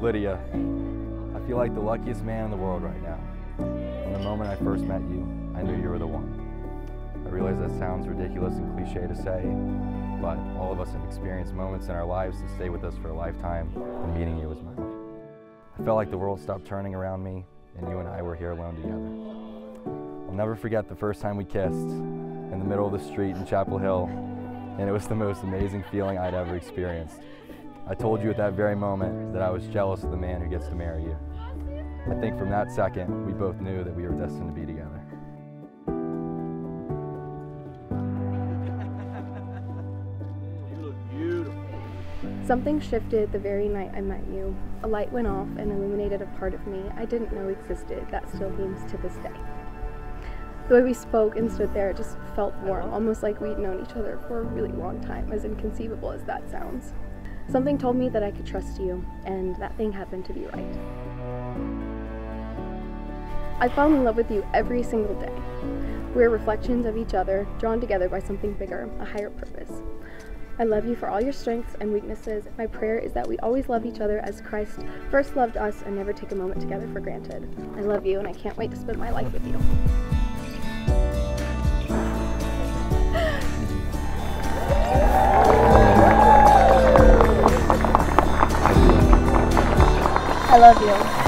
Lidia, I feel like the luckiest man in the world right now. From the moment I first met you, I knew you were the one. I realize that sounds ridiculous and cliche to say, but all of us have experienced moments in our lives that stay with us for a lifetime, and meeting you was mine. I felt like the world stopped turning around me, and you and I were here alone together. I'll never forget the first time we kissed in the middle of the street in Chapel Hill, and it was the most amazing feeling I'd ever experienced. I told you at that very moment that I was jealous of the man who gets to marry you. I think from that second, we both knew that we were destined to be together. You look beautiful. Something shifted the very night I met you. A light went off and illuminated a part of me I didn't know existed that still beams to this day. The way we spoke and stood there it just felt warm, almost like we'd known each other for a really long time, as inconceivable as that sounds. Something told me that I could trust you, and that thing happened to be right. I fall in love with you every single day. We're reflections of each other, drawn together by something bigger, a higher purpose. I love you for all your strengths and weaknesses. My prayer is that we always love each other as Christ first loved us and never take a moment together for granted. I love you and I can't wait to spend my life with you. love you.